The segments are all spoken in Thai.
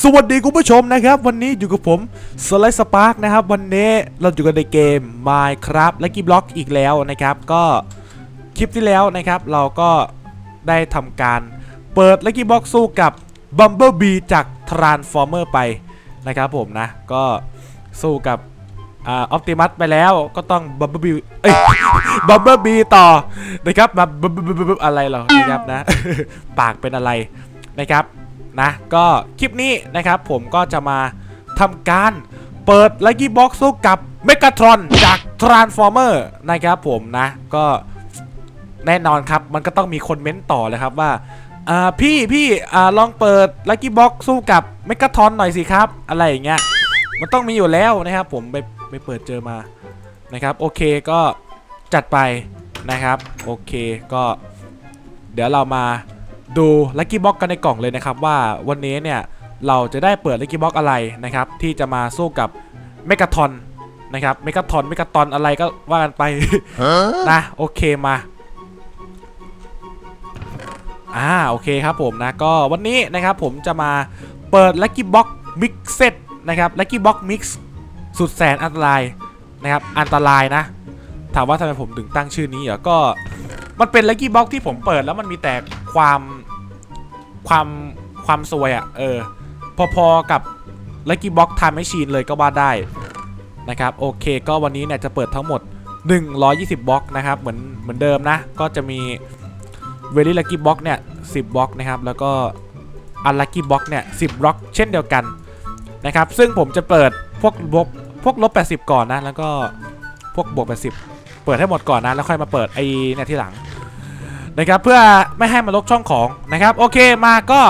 สวัสดีคุณผู้ชมนะครับ วันนี้อยู่กับผมสไลด์สปาร์กนะครับ วันนี้เราอยู่กันในเกม Minecraft Lucky Block อีกแล้วนะครับ ก็คลิปที่แล้วนะครับ เราก็ได้ทำการเปิด Lucky Block สู้กับ Bumblebee จาก Transformer ไปนะครับผมนะ ก็สู้กับออปติมัสไปแล้วก็ต้อง Bumblebee เอ้ย Bumblebee ต่อนะครับมาอะไรเหรอนะครับนะ ปากเป็นอะไรนะครับ นะ ก็คลิปนี้นะครับผมก็จะมาทำการเปิด Lucky Box สู้กับ Megatron จาก Transformer นะครับผมนะก็แน่นอนครับ มันก็ต้องมีคนเม้นต่อเลยครับว่าอ่าพี่พี่อ่าลองเปิด Lucky Box สู้กับ Megatron หน่อยสิครับ อะไรอย่างเงี้ยมันต้องมีอยู่แล้วนะครับ ผมไปไปเปิดเจอมานะครับ โอเคก็จัดไปนะครับ โอเคก็ เดี๋ยวเรามา ดู Lucky Block กันในกล่องเลยนะครับว่าวันนี้เนี่ยเราจะได้เปิด Lucky Block อะไรนะครับที่จะมาสู้กับ Megatron นะครับ Megatron เมกาตอนอะไรก็ว่ากันไปนะโอเคมาอ่าโอเคครับผมนะก็วันนี้นะครับผมจะมาเปิด Lucky Block Mixed นะครับ Lucky Block Mixสุดแสนอันตรายนะครับอันตรายนะ ถามว่าทำไมผมถึงตั้งชื่อนี้เหรอก็มันเป็นลั c กี้บ็อกที่ผมเปิดแล้วมันมีแต่ความ ความความซวยอะ่ะ เออ พอๆกับลั c กี้บ็อกไทม์แมชชีนเลยก็ว่าได้นะครับ โอเค ก็วันนี้เนี่ยจะเปิดทั้งหมด 120 บล็อกนะครับ เหมือนเหมือนเดิมนะ ก็จะมี Very Lucky Block เนี่ย 10 บล็อกนะครับ แล้วก็อันลั c กี้บ็อกเนี่ย 10 บล็อก เช่นเดียวกันนะครับ ซึ่งผมจะเปิดพวกลบพวกลบ 80 ก่อนนะ แล้วก็พวกบวก 80 เปิดให้หมดก่อนนะ แล้วค่อยมาเปิดไอ้เนี่ยที่หลัง นะครับเพื่อไม่ให้มาลกช่องของนะครับโอเคมาก็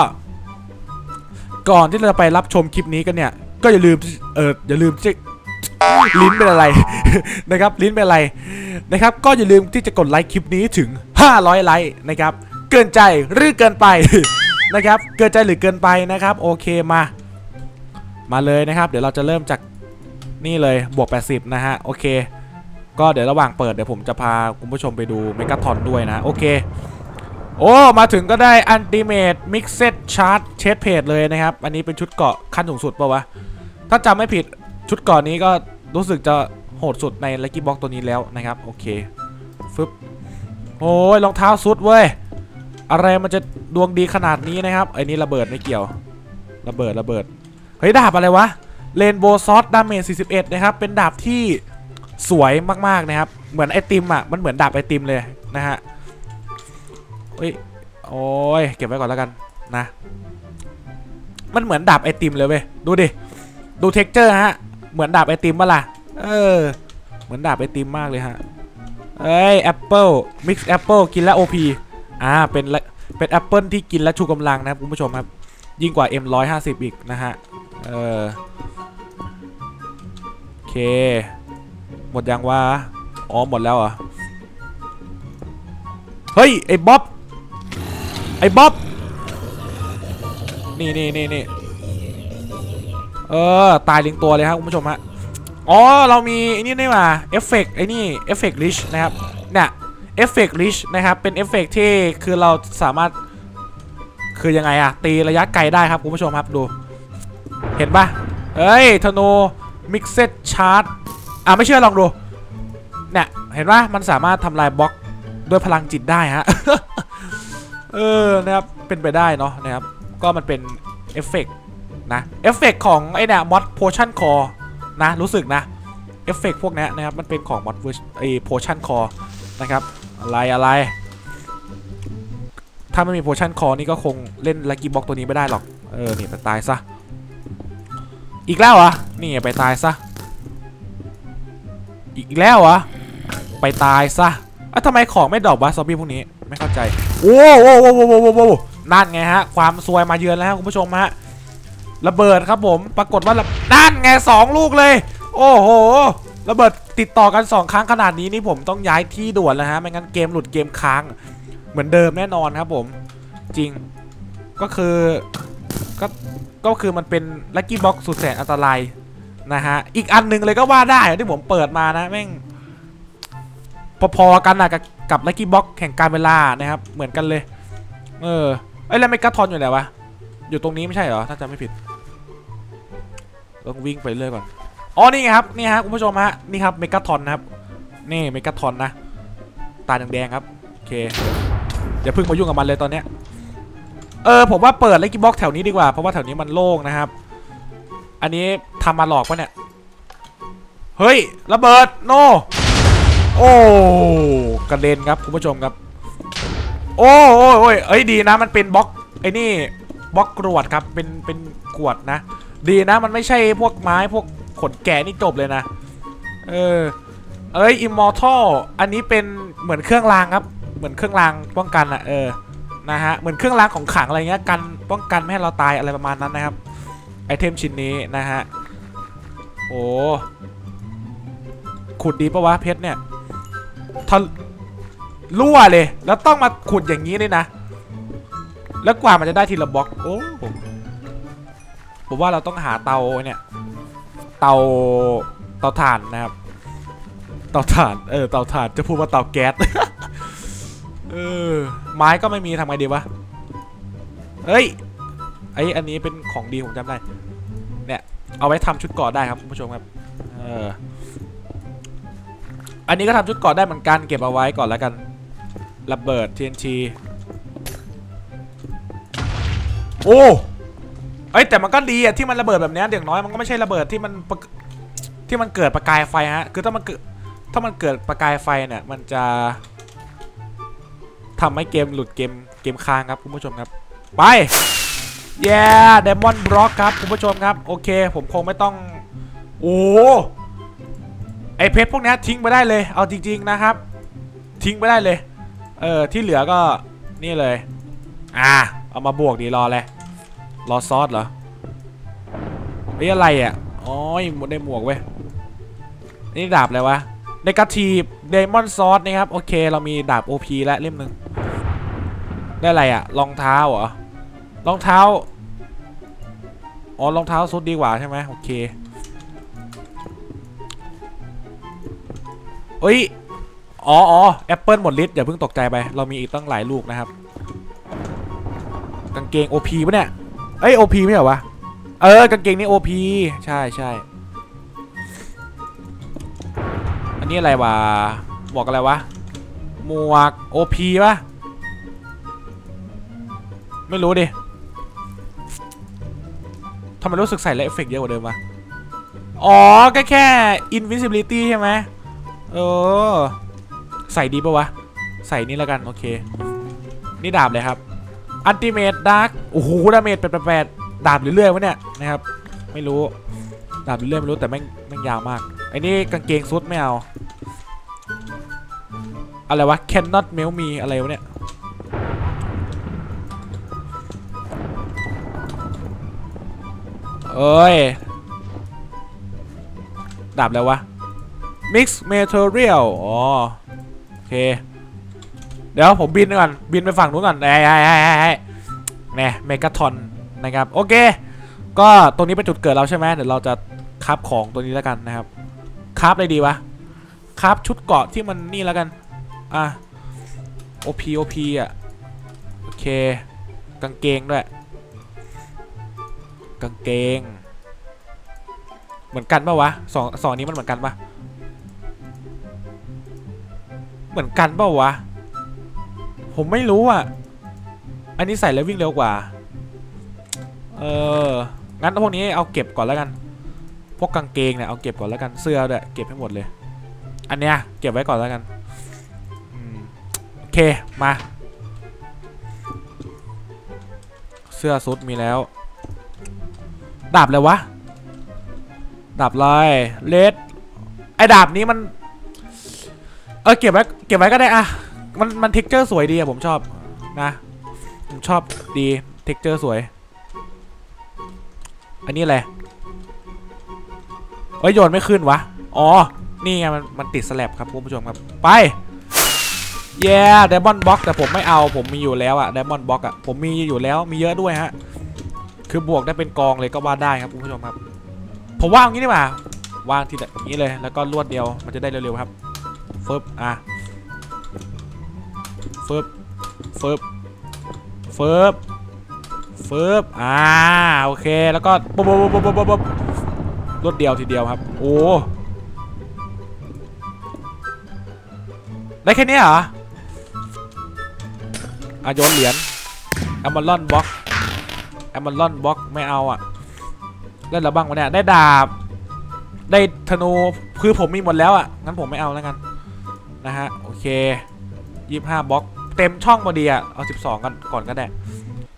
ก่อนที่เราจะไปรับชมคลิปนี้กันเนี่ย ก็อย่าลืมเอออย่าลืมที่ลิ้นเป็นอะไรนะครับลิ้นเป็นอะไรนะครับ ก็อย่าลืมที่จะกดไลค์คลิปนี้ถึง 500 ไลค์นะครับ เกินใจหรือเกินไปนะครับ เกินใจหรือเกินไปนะครับ โอเคมา มาเลยนะครับ เดี๋ยวเราจะเริ่มจากนี่เลยบวก 80 นะฮะโอเค ก็เดี๋ยวระหว่างเปิดเดี๋ยวผมจะพาคุณผู้ชมไปดูเมกาทอนด้วยนะ โอเค โอ้ มาถึงก็ได้อันติเมตมิกเซตชาร์ t เชดเพจเลยนะครับ อันนี้เป็นชุดเกาะขั้นสูงสุดป่าวะ ถ้าจำไม่ผิดชุดเกาะนี้ก็รู้สึกจะโหดสุดในลั c กี้บ็อกตัวนี้แล้วนะครับ โอเคฟึบโอ้ยรองเท้าสุดเว้ย อะไรมันจะดวงดีขนาดนี้นะครับไอ้นี่ระเบิดไม่เกี่ยว ระเบิดระเบิด เฮ้ยดาบอะไรวะ Rainbow Sword damage 41 นะครับ เป็นดาบที่ สวยมากๆนะครับ เหมือนไอติมอะ มันเหมือนดาบไอติมเลยนะฮะเฮ้ย โอ้ย เก็บไว้ก่อนแล้วกันนะ มันเหมือนดาบไอติมเลยเว้ย ดูดิ ดู texture ฮะ เหมือนดาบไอติมปะล่ะ เออ เหมือนดาบไอติมมากเลยฮะ เอ้ยแอปเปิล Mix Apple กินแล้ว OP อ่า เป็นละเป็นแอปเปิลที่กินแล้วชูกำลังนะครับคุณผู้ชมครับ ยิ่งกว่า M150 อีกนะฮะ เออ โอเค หมดยังวะอ๋อหมดแล้วเหรอเฮ้ยไอ้บ๊อบไอ้บ๊อบนี่นี่นี่นี่เออตายลิงตัวเลยครับคุณผู้ชมฮะอ๋อเรามีไอ้นี่นี่มาเอฟเฟกไอ้นี่เอฟเฟกลิชนะครับเนี่ยเอฟเฟกลิชนะครับเป็นเอฟเฟกที่คือเราสามารถคือยังไงอะตีระยะไกลได้ครับคุณผู้ชมครับดู เห็นปะเอ้ยธนูมิกเซตชาร์ t อะไม่เชื่อลองดู เนี่ย เห็นว่ามันสามารถทำลายบล็อกด้วยพลังจิตได้ฮะ เออ นะครับ เป็นไปได้เนาะนะครับ ก็มันเป็นเอฟเฟกนะ เอฟเฟกของไอ้เนี่ย mod Potion Core นะ รู้สึกนะ เอฟเฟกพวกนี้นะครับ มันเป็นของ mod ไอ Potion Core นะครับ อะไรอะไร ถ้าไม่มี Potion Core นี่ก็คงเล่น Lucky Block ตัวนี้ไม่ได้หรอก เออ นี่ไปตายซะ อีกแล้วเหรอนี่ไปตายซะ อีกแล้วเหรอไปตายซะอะทำไมของไม่ดรอปวะซอมบี้พวกนี้ไม่เข้าใจโอ้โหโอ้โหโอ้โหโอ้โหนั่นไงฮะ ความซวยมาเยือนแล้วคุณผู้ชมฮะระเบิดครับผมปรากฏว่าระนั่นไงสองลูกเลย โอ้โหระเบิดติดต่อกัน 2 ครั้งขนาดนี้นี่ผมต้องย้ายที่ด่วนแล้วฮะไม่งั้นเกมหลุดเกมค้าง เหมือนเดิมแน่นอนครับผมจริงก็คือก็ก็คือมันเป็นลัคกี้บ็อกสุดแสนอันตราย นะฮะ อีกอันหนึ่งเลยก็ว่าได้ที่ผมเปิดมานะแม่ง พอๆกันนะกับกับ Lucky Block แห่งกาลเวลานะครับ เหมือนกันเลย เออเอ้แล้ว Megatron อยู่ไหนวะ อยู่ตรงนี้ไม่ใช่เหรอ ถ้าจำไม่ผิด ต้องวิ่งไปเรื่อยก่อน อ๋อ นี่ไงครับ นี่ฮะคุณผู้ชมฮะ นี่ครับ Megatron นะครับ นี่ Megatron นะ ตาแดงๆครับ โอเค อย่าเพิ่งมายุ่งกับมันเลยตอนเนี้ย เออ ผมว่าเปิด Lucky Block แถวนี้ดีกว่า เพราะว่าแถวนี้มันโล่งนะครับ อันนี้ทำมาหลอกปะเนี่ย เฮ้ย ระเบิด โน โอ้กระเด็นครับ คุณผู้ชมครับ โอ้โอ้โอ้ยเอ้ย ดีนะ มันเป็นบล็อก ไอ้นี่ บล็อกกรวดครับ เป็น เป็นกรวดนะ ดีนะ มันไม่ใช่พวกไม้พวกขนแกะนี่จบเลยนะ เออ เอ้ย อิมมอร์ทัล อันนี้เป็นเหมือนเครื่องรางครับ เหมือนเครื่องรางป้องกันอะเออ นะฮะ เหมือนเครื่องรางของขลังอะไรเงี้ย กัน ป้องกันไม่ให้เราตายอะไรประมาณนั้นนะครับ ไอเทมชิ้นนี้นะฮะ โอ้ ขุดดีปะวะเพชรเนี่ยทะรั่วเลย แล้วต้องมาขุดอย่างนี้เลยนะ แล้วกว่ามันจะได้ทีละบล็อก โอ้ผมผมว่าเราต้องหาเตาเนี่ย เตา เตาถ่านนะครับ เตาถ่าน เออ เตาถ่าน จะพูดว่าเตาแก๊ส เออ ไม้ก็ไม่มีทำไงดีวะ เฮ้ย ไออันนี้เป็นของดีผมจำได้ เนี่ย เอาไว้ทำชุดเกราะได้ครับคุณผู้ชมครับ เออ อันนี้ก็ทำชุดเกราะได้เหมือนกันเก็บเอาไว้ก่อนแล้วกัน ระเบิด TNT โอ้เอ้ยแต่มันก็ดีอะที่มันระเบิดแบบนี้อย่างน้อยมันก็ไม่ใช่ระเบิดที่มันที่มันเกิดประกายไฟฮะ คือถ้ามันเกิดถ้ามันเกิดประกายไฟเนี่ย มันจะทำให้เกมหลุดเกมเกมค้างครับคุณผู้ชมครับ ไป ย้เดมอนบล็อกครับคุณผู้ชมครับ โอเค ผมคงไม่ต้อง โอ้ไอเพชรพวกนี้ทิ้งไปได้เลย เอาจริง ๆนะครับ ทิ้งไปได้เลย เออที่เหลือก็นี่เลย อ่า เอามาบวกดีรอเลยรอซอสเหรอเฮ้อะไรอะอ๋อหมดได้หมวกเว้ยนี่ดาบอะไรวะ Negative Demon Sword นะครับ โอเค เรามีดาบ OP แล้วเล่มหนึ่งได้อะไรอะรองเท้าเหรอ รองเท้า อ๋อ รองเท้าสุดดีกว่าใช่ไหมโอเคเฮ้ย อ๋ออ๋อแอปเปิลหมดฤทธิ์อย่าเพิ่งตกใจไป เรามีอีกตั้งหลายลูกนะครับ กางเกง OP ปะเนี่ย เอ้ย OP ไม่เหรอวะ เออ กางเกงนี่ OP ใช่ใช่ อันนี้อะไรวะหมวกอะไรวะ หมวก OP ปะไม่รู้ดิ ทำไมรู้สึกใส่แล้วเอฟเฟกต์เยอะกว่าเดิมวะ อ๋อก็แค่ invisibility ใช่ไหมเออ ใส่ดีปะวะ ใส่นี่แล้วกัน โอเค นี่ดาบเลยครับอันติเมตดาร์กโอ้โหดาเมจแปดแปดดาบเรื่อยๆวะเนี่ยนะครับ ไม่รู้ ดาบเรื่อยๆไม่รู้แต่แม่งแม่งยาวมากไอ้นี่กางเกงซุดไม่เอา อะไรวะ cannot melt me อะไรวะเนี่ย เอ้ยดาบแล้ววะ mix material อ๋อโอเค เดี๋ยวผมบินก่อน บินไปฝั่งนู้นก่อนไอ้ไอ้ไอ้ไอ้แน่เมกาทอนนะครับ โอเค ก็ตรงนี้เป็นจุดเกิดเราใช่ไหมเดี๋ยวเราจะคราฟของตัวนี้แล้วกันนะครับคราฟอะไรดีวะคราฟชุดเกาะที่มันนี่แล้วกัน อะ OP OP อะ โอเค กางเกงด้วย กางเกง เหมือนกันปะวะสองสองนี้มันเหมือนกันปะเหมือนกันปะวะ ผมไม่รู้อะ อันนี้ใส่แล้ววิ่งเร็วกว่า เออ งั้นพวกนี้เอาเก็บก่อนแล้วกัน พวกกางเกงเนี่ยเอาเก็บก่อนแล้วกัน เสื้อด้วยเก็บให้หมดเลย อันเนี้ยเก็บไว้ก่อนแล้วกันโอเค มา เสื้อซุดมีแล้ว ดาบเลยวะ ดาบลายเลดไอดาบนี้มัน เออเก็บไว้เก็บไว้ก็ได้อะมันมันเท็กเจอร์สวยดีอะผมชอบนะ ผมชอบดีเท็กเจอร์สวย อันนี้อะไรเอ้ยโยนไม่ขึ้นวะ อ๋อ นี่ไงมันมันติดสแลบครับคุณผู้ชมครับ ไปเย้ diamond block แต่ผมไม่เอาผมมีอยู่แล้วอะ diamond block อะผมมีอยู่แล้วมีเยอะด้วยฮะ คือบวกได้เป็นกองเลยก็ว่าได้ครับคุณผู้ชมครับ ผมว่าอย่างนี้ดีกว่าวางทีละอย่างนี้เลยแล้วก็รวดเดียวมันจะได้เร็วๆครับฟึบอะฟึบฟึบฟึบฟึบอ่าโอเคแล้วก็ปุ๊บปุ๊บปุ๊บปุ๊บปุ๊บรวดเดียวทีเดียวครับ โอ้ได้แค่นี้เหรออะโยนเหรียญ emerald block emerald block ไม่เอาอะได้แล้วบ้างวะเนี่ยได้ดาบ ได้ธนูคือผมมีหมดแล้วอะงั้นผมไม่เอาแล้วกันนะฮะโอเคยี่ห้าบล็อกเต็มช่องพอดีอะเอาสิบสองกันก่อนก็ได้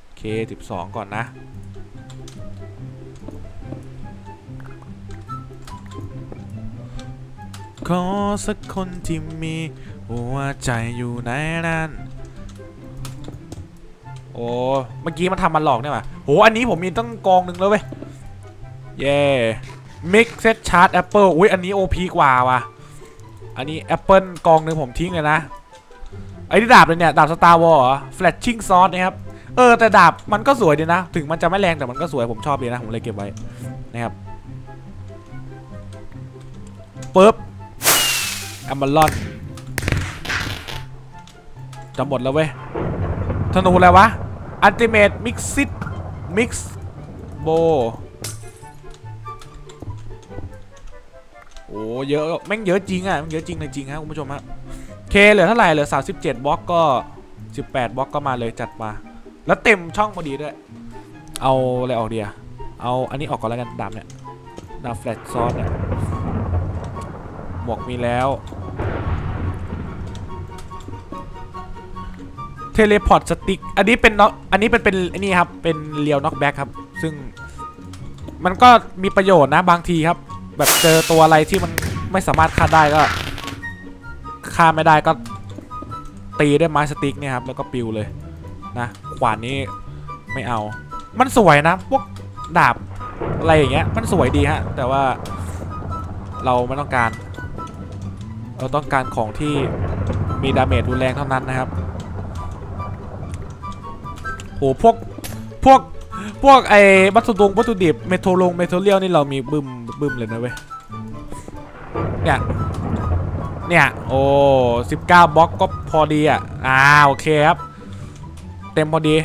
โอเคสิบสองก่อนนะขอสักคนที่มีหัวใจอยู่ในนั้น โอ้เมื่อกี้มันทำมันหลอกเนี่ยว่ะโหอันนี้ผมมีตั้งกองหนึ่งแล้วเว้ยเย่ Mix Set Chart Apple อุ้ยอันนี้ OP กว่าว่ะอันนี้ Apple กองหนึ่งผมทิ้งเลยนะไอ้ที่ดาบเลยเนี่ย ดาบ Star Wars เหรอ Flashing Sword นะครับเออแต่ดาบมันก็สวยดีนะ ถึงมันจะไม่แรงแต่มันก็สวยผมชอบดีนะ ผมเลยเก็บไว้นะครับปึ๊บแอมบอรอนจะหมดแล้วเว้ยธนูอะไรวะ อันติเมตมิกซิตมิกซ์โบโอ้เยอะแม่งเยอะจริงอะแม่งเยอะจริงเลยจริงฮะคุณผู้ชมฮะเคเหลือเท่าไหร่เหลือ 37บล็อกก็ 18บล็อกก็มาเลยจัดมา แล้วเต็มช่องพอดีด้วย เอาอะไรออกเดีอะเอาอันนี้ออกก่อนแล้วกันดาบเนี่ยดาบ flash sword เนี่ยหมวกมีแล้ว teleport stick อันนี้เป็นน็อกอันนี้เป็นเป็นนนี้ครับเป็นเลียว knockback ครับ ซึ่งมันก็มีประโยชน์นะบางทีครับ แบบเจอตัวอะไรที่มันไม่สามารถฆ่าได้ก็ฆ่าไม่ได้ก็ตีด้วยไม้ stick เนี่ยครับแล้วก็ปลิวเลยนะขวานนี้ไม่เอา มันสวยนะพวกดาบอะไรอย่างเงี้ยมันสวยดีฮะ แต่ว่าเราไม่ต้องการ เราต้องการของที่มี damage รุนแรงเท่านั้นนะครับ โหพวกพวกพวกไอ้วัตถุดงวัตถุดิบ metal ลง material นี่เรามีบึมบึมเลยนะเว้ยเนี่ยเนี่ยโอ้สิบเก้าบล็อกก็พอดีอะอ่าโอเคครับ เต็มพอดี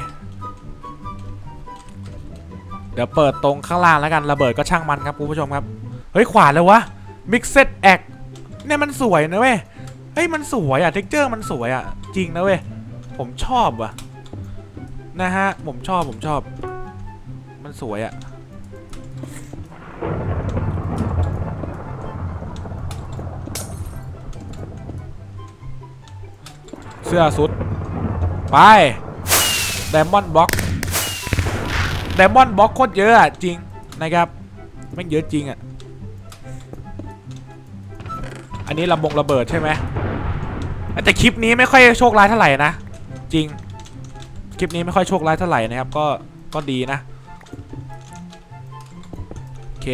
เดี๋ยวเปิดตรงข้างล่างแล้วกันระเบิดก็ช่างมันครับคุณผู้ชมครับ เฮ้ย ขวาเลยวะ Mixed X เนี่ยมันสวยนะเว้ยเฮ้ยมันสวยอะเท็กเจอร์มันสวยอะ จริงนะเว้ย ผมชอบอะ นะฮะ ผมชอบผมชอบ มันสวยอะเสื้อสุด ไปไดมอนบล็อกไดมอนบล็อกโคตรเยอะอะจริงนะครับแม่งเยอะจริงอะอันนี้ลำบงระเบิดใช่ไหมแต่คลิปนี้ไม่ค่อยโชคร้ายเท่าไหร่นะ จริง คลิปนี้ไม่ค่อยโชคร้ายเท่าไหร่นะครับ ก็ก็ดีนะ โอเค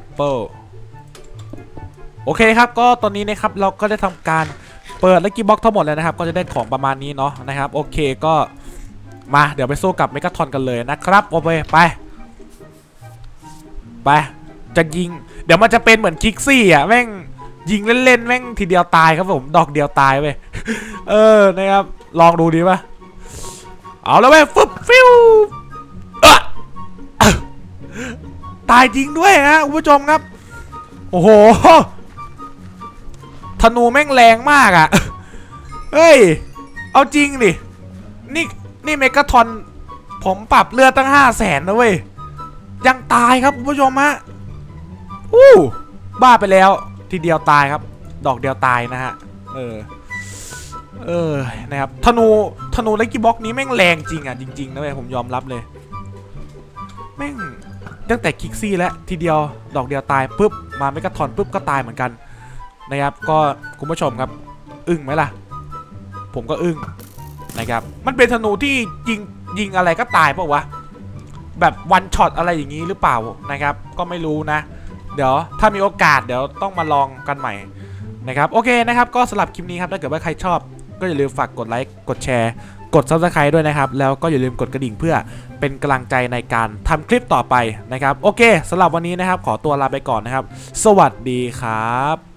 Apple โอเคครับ ก็ตอนนี้นะครับเราก็ได้ทำการเปิดลักกี้บ็อกทั้งหมดแล้วนะครับ ก็จะได้ของประมาณนี้เนาะนะครับ โอเคก็มาเดี๋ยวไปสู้กับเมกาทอนกันเลยนะครับโอเคไป ไปจะยิง เดี๋ยวมันจะเป็นเหมือนคิกซี่อะแม่งยิงเล่นๆแม่งทีเดียวตายครับผมดอกเดียวตายเว้ย เออนะครับลองดูดีป่ะเอาแล้วเว้ยฟึบฟิวตายจริงด้วยฮะคุณผู้ชมครับ โอ้โหธนูแม่งแรงมากอะ่ะเฮ้ย เอาจริงดินี่นี่เมกาทอนผมปรับเลือดตั้งห้าแสนนะเว้ย ยังตายครับคุณผู้ชมฮะอู้บ้าไปแล้วทีเดียวตายครับ ดอกเดียวตายนะฮะ เออ เออนะครับธนูธนูเล็กกี้บ็อกนี้แม่งแรงจริงอะจริงๆนะเว้ยผมยอมรับเลย แม่งตั้งแต่คิกซี่แล้วทีเดียวดอกเดียวตายปุ๊บมาเมกาทอนปุ๊บก็ตายเหมือนกันนะครับก็คุณผู้ชมครับอึ้งไหมล่ะ ผมก็อึ้งนะครับมันเป็นธนูที่ยิงยิงอะไรก็ตายเปล่าวะแบบวันช็อตอะไรอย่างนี้หรือเปล่านะครับ ก็ไม่รู้นะ เดี๋ยวถ้ามีโอกาสเดี๋ยวต้องมาลองกันใหม่นะครับโอเคนะครับก็สำหรับคลิปนี้ครับถ้าเกิดว่าใครชอบ ก็อย่าลืมฝากกดไลค์กดแชร์กด subscribe ด้วยนะครับ แล้วก็อย่าลืมกดกระดิ่งเพื่อเป็นกำลังใจในการทำคลิปต่อไปนะครับ โอเคสำหรับวันนี้นะครับ ขอตัวลาไปก่อนนะครับ สวัสดีครับ